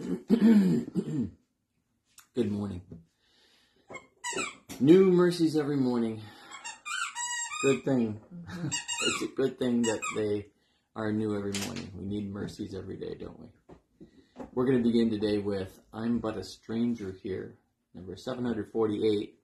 Good morning. New mercies every morning. Good thing. it's a good thing that they are new every morning. We need mercies every day, don't we? We're going to begin today with I'm but a stranger here, number 748,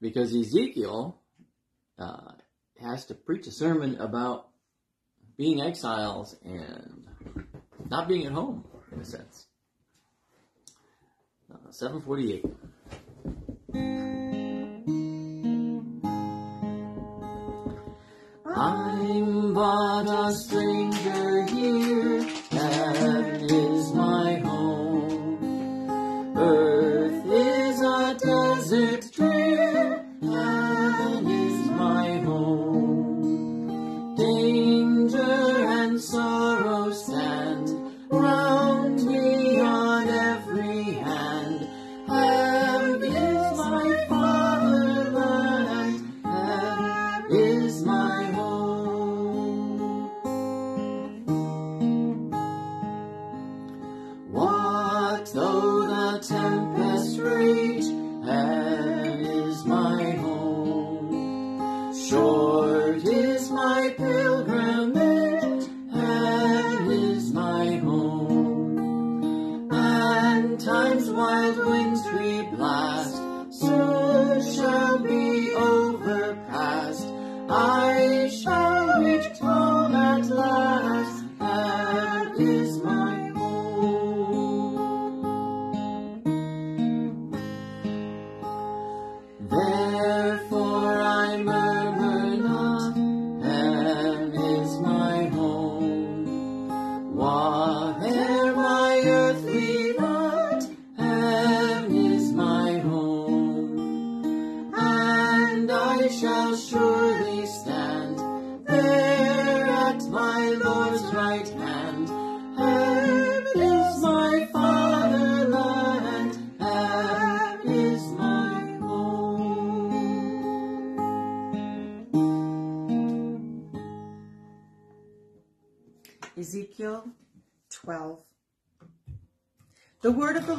because Ezekiel uh, has to preach a sermon about being exiles and not being at home, in a sense. 748. I'm but a stranger here,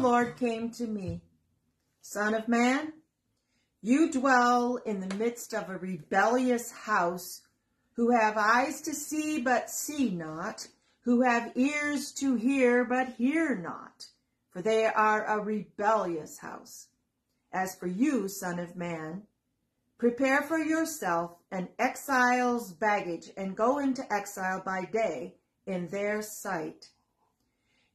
Lord came to me Son of man, you dwell in the midst of a rebellious house, who have eyes to see but see not, who have ears to hear but hear not, for they are a rebellious house. As for you, Son of man, prepare for yourself an exile's baggage and go into exile by day in their sight.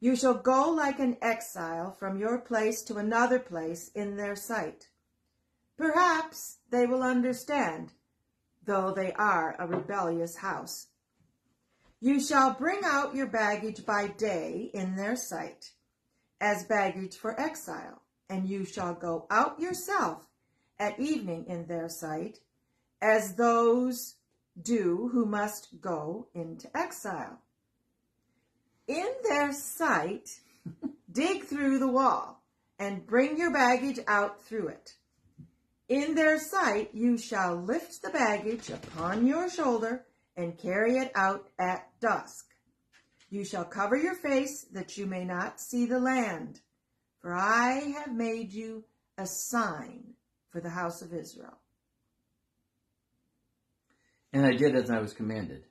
You shall go like an exile from your place to another place in their sight. Perhaps they will understand, though they are a rebellious house. You shall bring out your baggage by day in their sight, as baggage for exile, and you shall go out yourself at evening in their sight, as those do who must go into exile in their sight, dig through the wall and bring your baggage out through it. In their sight, you shall lift the baggage upon your shoulder and carry it out at dusk. You shall cover your face that you may not see the land, for I have made you a sign for the house of Israel. And I did as I was commanded.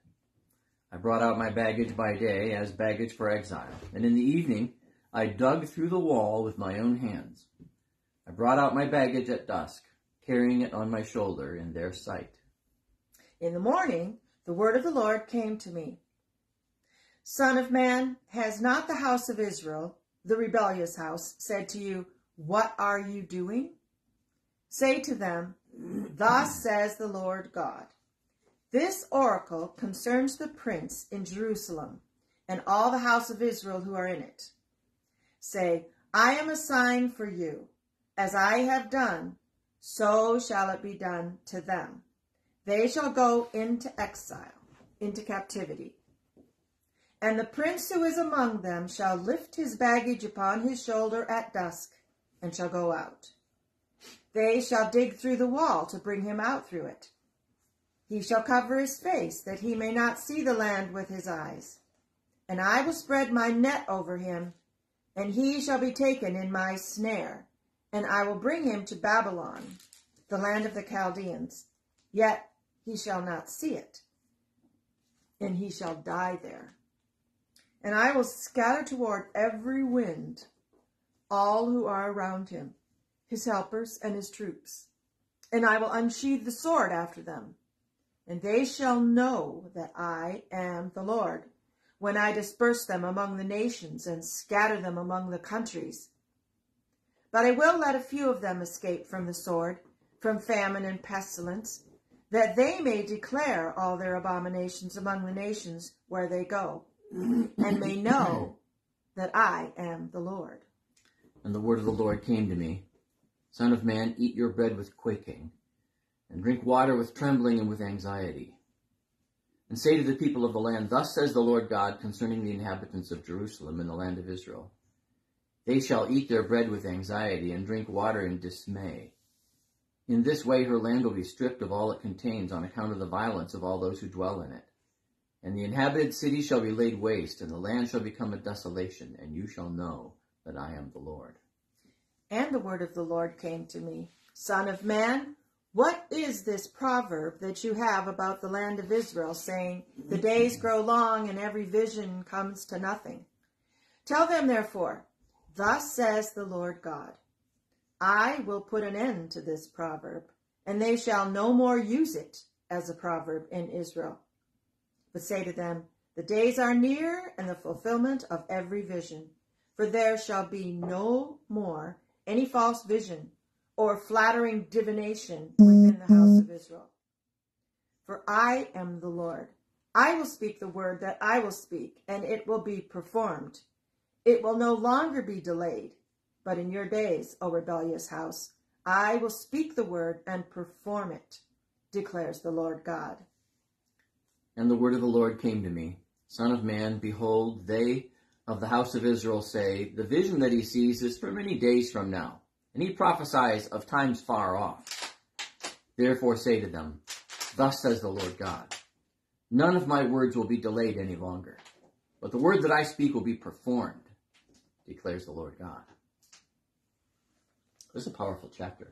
I brought out my baggage by day as baggage for exile, and in the evening I dug through the wall with my own hands. I brought out my baggage at dusk, carrying it on my shoulder in their sight. In the morning, the word of the Lord came to me. Son of man, has not the house of Israel, the rebellious house, said to you, What are you doing? Say to them, Thus says the Lord God. This oracle concerns the prince in Jerusalem and all the house of Israel who are in it. Say, I am a sign for you. As I have done, so shall it be done to them. They shall go into exile, into captivity. And the prince who is among them shall lift his baggage upon his shoulder at dusk, and shall go out. They shall dig through the wall to bring him out through it. He shall cover his face, that he may not see the land with his eyes. And I will spread my net over him, and he shall be taken in my snare, and I will bring him to Babylon, the land of the Chaldeans. Yet he shall not see it, and he shall die there. And I will scatter toward every wind all who are around him, his helpers and his troops. And I will unsheathe the sword after them. And they shall know that I am the Lord, when I disperse them among the nations and scatter them among the countries. But I will let a few of them escape from the sword, from famine and pestilence, that they may declare all their abominations among the nations where they go, and may know that I am the Lord. And the word of the Lord came to me Son of man, eat your bread with quaking, and drink water with trembling and with anxiety. And say to the people of the land, Thus says the Lord God concerning the inhabitants of Jerusalem and the land of Israel They shall eat their bread with anxiety, and drink water in dismay. In this way her land will be stripped of all it contains on account of the violence of all those who dwell in it. And the inhabited city shall be laid waste, and the land shall become a desolation, and you shall know that I am the Lord. And the word of the Lord came to me Son of man, what is this proverb that you have about the land of Israel, saying, The days grow long and every vision comes to nothing? Tell them, therefore, Thus says the Lord God I will put an end to this proverb, and they shall no more use it as a proverb in Israel. But say to them, The days are near, and the fulfillment of every vision. For there shall be no more any false vision or flattering divination within the house of mm-hmm. Israel. For I am the Lord. I will speak the word that I will speak, and it will be performed. It will no longer be delayed. But in your days, O rebellious house, I will speak the word and perform it, declares the Lord God. And the word of the Lord came to me Son of man, behold, they of the house of Israel say, The vision that he sees is for many days from now, and he prophesies of times far off. Therefore say to them, Thus says the Lord God, None of my words will be delayed any longer, but the word that I speak will be performed, declares the Lord God. This is a powerful chapter.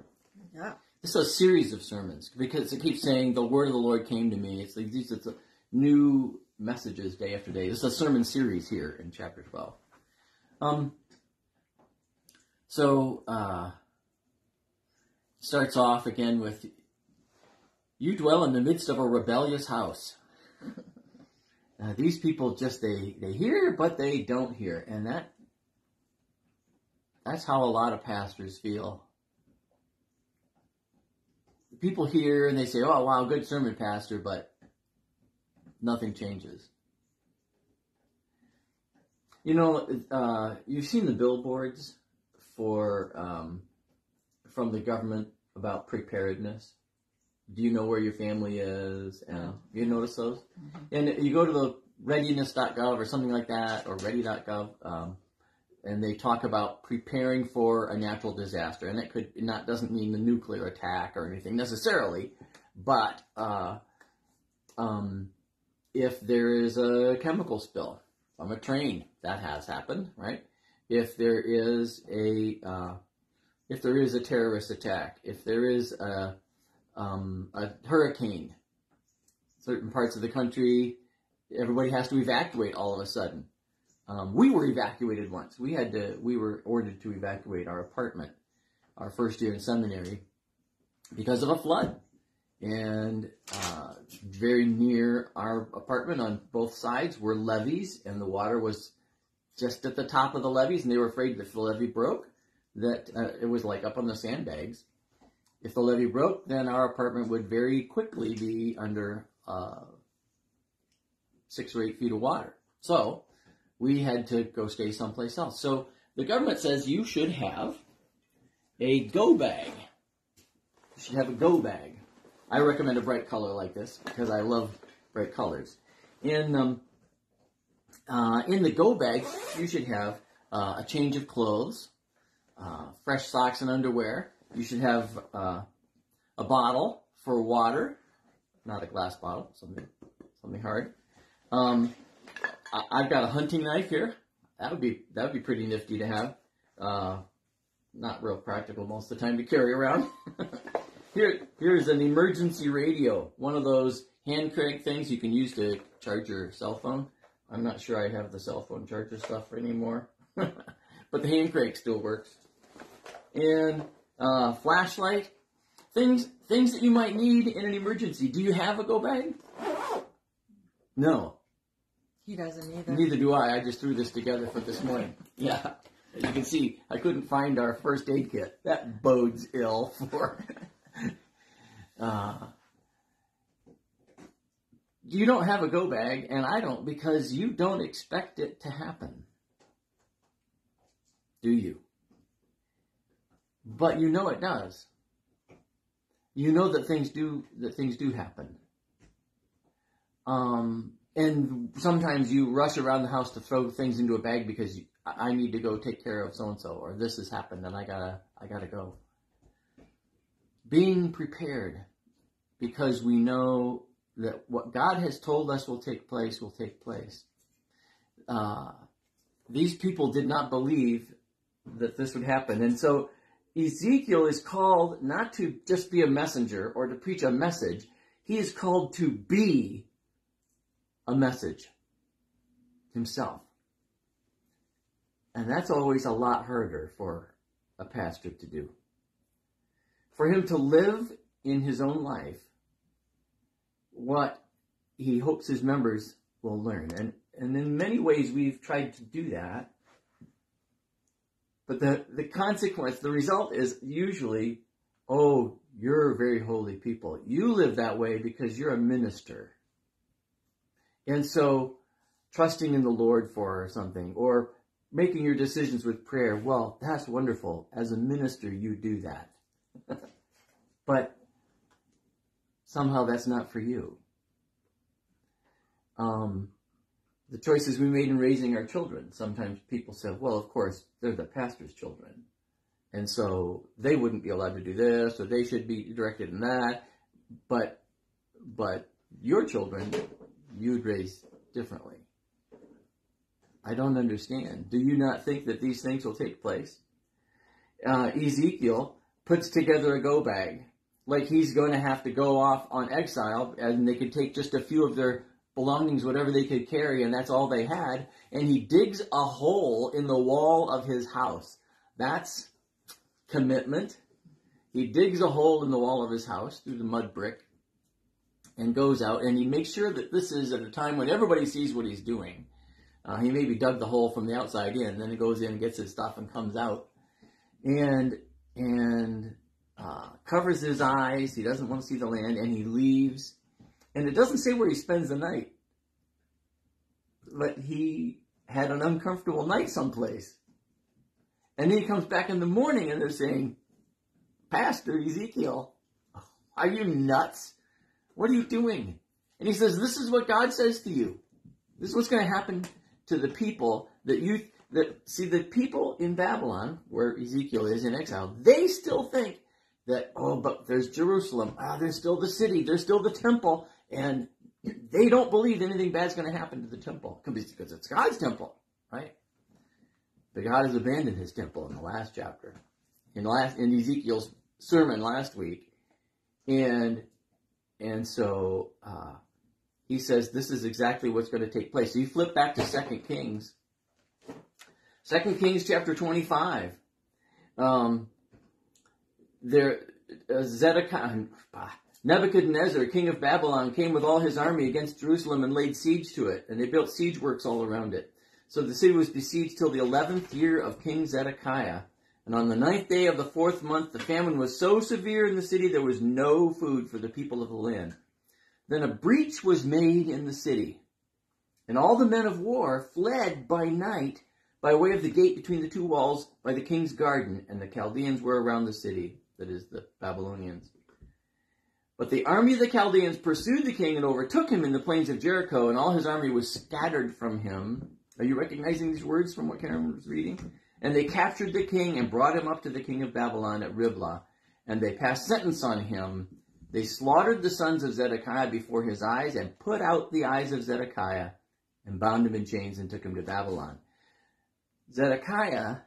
Yeah. This is a series of sermons because it keeps saying the word of the Lord came to me. It's like these it's a new messages day after day. This is a sermon series here in chapter 12. Um, so, uh, starts off again with You dwell in the midst of a rebellious house. These people just, they, they hear, but they don't hear. And that, that's how a lot of pastors feel. People hear and they say, oh, wow, good sermon, pastor, but nothing changes. You know, uh, you've seen the billboards for um, from the government about preparedness. Do you know where your family is? Uh, you notice those? Mm-hmm. And you go to the readiness.gov or something like that, or ready.gov, um, and they talk about preparing for a natural disaster. And that could not doesn't mean the nuclear attack or anything necessarily, but uh, um, if there is a chemical spill from a train, that has happened, right? If there is a uh, if there is a terrorist attack, if there is a um, a hurricane, certain parts of the country, everybody has to evacuate all of a sudden. Um, we were evacuated once. We had to. We were ordered to evacuate our apartment, our first year in seminary, because of a flood and uh, very near our apartment on both sides were levees, and the water was just at the top of the levees, and they were afraid that if the levee broke, that uh, it was like up on the sandbags. If the levee broke, then our apartment would very quickly be under uh, six or eight feet of water. So we had to go stay someplace else. So the government says you should have a go bag. You should have a go bag. I recommend a bright color like this because I love bright colors. In um, uh, in the go bag, you should have uh, a change of clothes, uh, fresh socks and underwear. You should have uh, a bottle for water, not a glass bottle, something something hard. Um, I, have got a hunting knife here. that would be that would be pretty nifty to have. Uh, not real practical most of the time to carry around. Here, here's an emergency radio, one of those hand crank things you can use to charge your cell phone. I'm not sure I have the cell phone charger stuff anymore, but the hand crank still works. And uh, flashlight, things things that you might need in an emergency. Do you have a go bag? No, He doesn't either. neither do I. I just threw this together for this morning. Yeah, as you can see, I couldn't find our first aid kit. That bodes ill for. uh, you don't have a go bag, and I don't because you don't expect it to happen. Do you? But you know it does. You know that things do that things do happen. Um, and sometimes you rush around the house to throw things into a bag because you, I need to go take care of so and so, or this has happened and I gotta I gotta go. Being prepared because we know that what God has told us will take place will take place. Uh, these people did not believe that this would happen, and so Ezekiel is called not to just be a messenger or to preach a message. He is called to be a message himself. And that's always a lot harder for a pastor to do. For him to live in his own life what he hopes his members will learn. And, and in many ways, we've tried to do that. But the, the consequence, the result is usually, oh, you're very holy people. You live that way because you're a minister. And so, trusting in the Lord for something, or making your decisions with prayer, well, that's wonderful. As a minister, you do that. but somehow that's not for you. Um, the choices we made in raising our children, sometimes people say, well, of course, they're the pastor's children. And so they wouldn't be allowed to do this, or they should be directed in that. But, but your children, you'd raise differently. I don't understand. Do you not think that these things will take place? Uh, Ezekiel puts together a go bag, like he's going to have to go off on exile, and they could take just a few of their belongings, whatever they could carry, and that's all they had. And he digs a hole in the wall of his house. That's commitment. He digs a hole in the wall of his house through the mud brick and goes out, and he makes sure that this is at a time when everybody sees what he's doing. Uh, he maybe dug the hole from the outside in, then he goes in gets his stuff and comes out, and and uh, covers his eyes. He doesn't want to see the land, and he leaves. And it doesn't say where he spends the night, but he had an uncomfortable night someplace. And then he comes back in the morning, and they're saying, "Pastor Ezekiel, are you nuts? What are you doing?" And he says, "This is what God says to you. This is what's going to happen to the people that you that see the people in Babylon, where Ezekiel is in exile. They still think that oh, but there's Jerusalem. Ah, there's still the city. There's still the temple, and they don't believe anything bad's going to happen to the temple because it's God's temple, right? But God has abandoned His temple in the last chapter, in last in Ezekiel's sermon last week, and and so. Uh, he says this is exactly what's going to take place. So you flip back to Second Kings. Second Kings chapter 25. Um, there, uh, Zedekiah, Nebuchadnezzar, king of Babylon, came with all his army against Jerusalem and laid siege to it, and they built siege works all around it. So the city was besieged till the eleventh year of King Zedekiah. And on the ninth day of the fourth month, the famine was so severe in the city there was no food for the people of the land. Then a breach was made in the city, and all the men of war fled by night by way of the gate between the two walls by the king's garden, and the Chaldeans were around the city, that is, the Babylonians. But the army of the Chaldeans pursued the king and overtook him in the plains of Jericho, and all his army was scattered from him. Are you recognizing these words from what Karen was reading? And they captured the king and brought him up to the king of Babylon at Riblah, and they passed sentence on him they slaughtered the sons of Zedekiah before his eyes and put out the eyes of Zedekiah and bound him in chains and took him to Babylon. Zedekiah,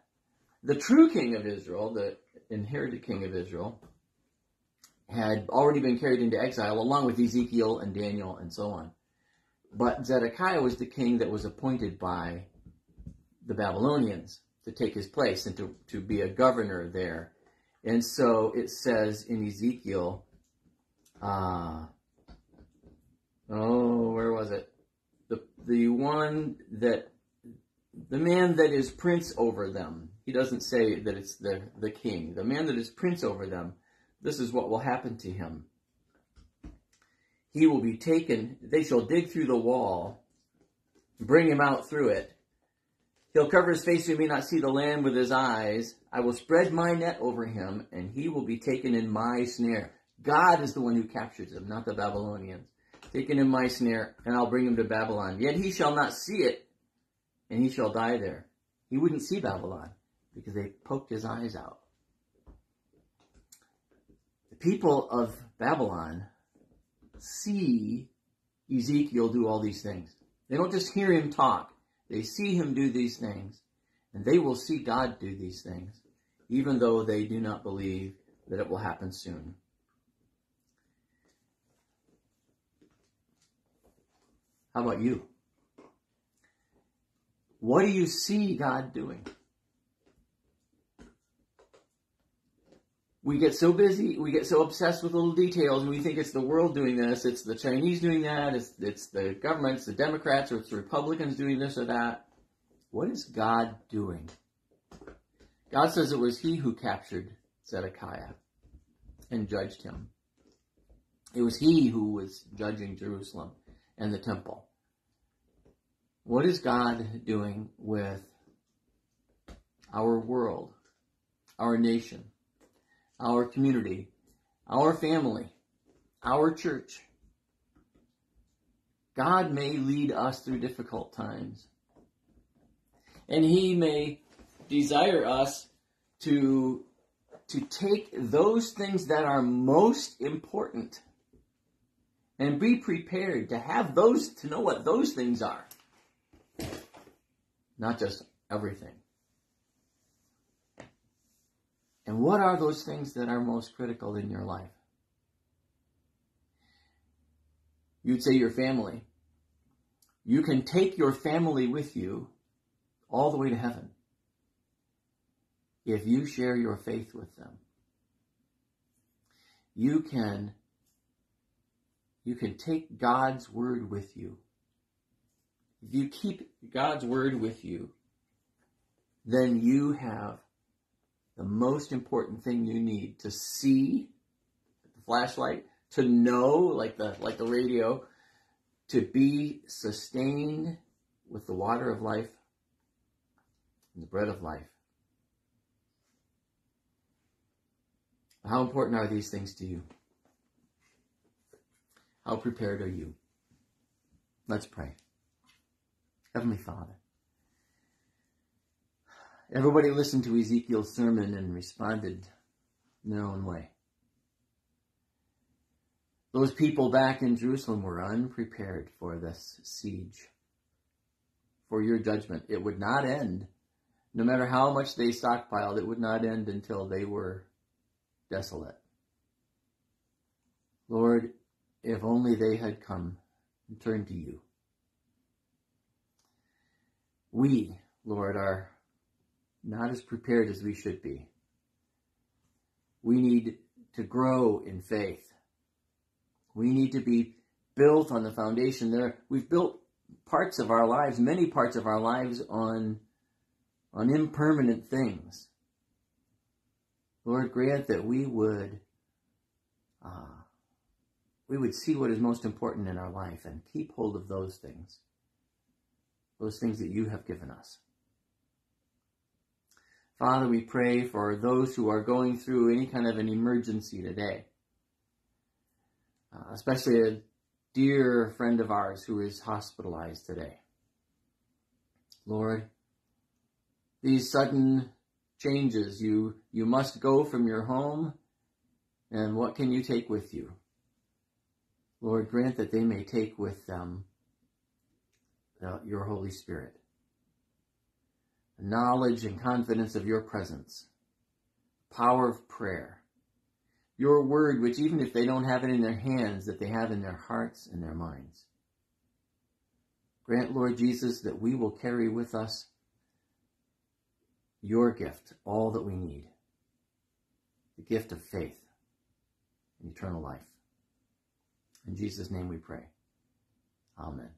the true king of Israel, the inherited king of Israel, had already been carried into exile along with Ezekiel and Daniel and so on. But Zedekiah was the king that was appointed by the Babylonians to take his place and to, to be a governor there. And so it says in Ezekiel, uh, oh, where was it? The, the one that, the man that is prince over them. He doesn't say that it's the, the king. The man that is prince over them, this is what will happen to him. He will be taken, they shall dig through the wall, bring him out through it, He'll cover his face so he may not see the land with his eyes. I will spread my net over him, and he will be taken in my snare. God is the one who captures him, not the Babylonians. Taken in my snare, and I'll bring him to Babylon. Yet he shall not see it, and he shall die there. He wouldn't see Babylon because they poked his eyes out. The people of Babylon see Ezekiel do all these things. They don't just hear him talk. They see him do these things, and they will see God do these things, even though they do not believe that it will happen soon. How about you? What do you see God doing? We get so busy, we get so obsessed with little details, and we think it's the world doing this, it's the Chinese doing that, it's, it's the government, it's the Democrats, or it's the Republicans doing this or that. What is God doing? God says it was He who captured Zedekiah and judged him. It was He who was judging Jerusalem and the temple. What is God doing with our world, our nation? Our community, our family, our church. God may lead us through difficult times. And He may desire us to, to take those things that are most important and be prepared to have those, to know what those things are. Not just everything. And what are those things that are most critical in your life? You'd say your family. You can take your family with you all the way to heaven if you share your faith with them. You can you can take God's word with you. If you keep God's word with you, then you have the most important thing you need to see the flashlight, to know like the like the radio, to be sustained with the water of life and the bread of life. How important are these things to you? How prepared are you? Let's pray. Heavenly Father, Everybody listened to Ezekiel's sermon and responded in their own way. Those people back in Jerusalem were unprepared for this siege, for your judgment. It would not end. No matter how much they stockpiled, it would not end until they were desolate. Lord, if only they had come and turned to you. We, Lord, are not as prepared as we should be. We need to grow in faith. We need to be built on the foundation there. We've built parts of our lives, many parts of our lives on, on impermanent things. Lord, grant that we would, uh, we would see what is most important in our life and keep hold of those things, those things that you have given us. Father, we pray for those who are going through any kind of an emergency today, uh, especially a dear friend of ours who is hospitalized today. Lord, these sudden changes, you, you must go from your home, and what can you take with you? Lord, grant that they may take with them uh, your Holy Spirit knowledge and confidence of your presence, power of prayer, your word, which even if they don't have it in their hands, that they have in their hearts and their minds. Grant, Lord Jesus, that we will carry with us your gift, all that we need, the gift of faith and eternal life. In Jesus' name we pray. Amen.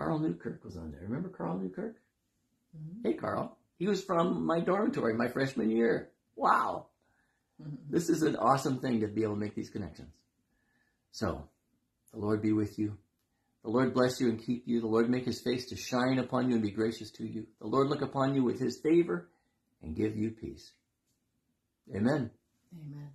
Carl Newkirk was on there. Remember Carl Newkirk? Mhm. Hey, Carl. He was from my dormitory my freshman year. Wow. Mhm. This is an awesome thing to be able to make these connections. So, the Lord be with you. The Lord bless you and keep you. The Lord make his face to shine upon you and be gracious to you. The Lord look upon you with his favor and give you peace. Amen. Amen.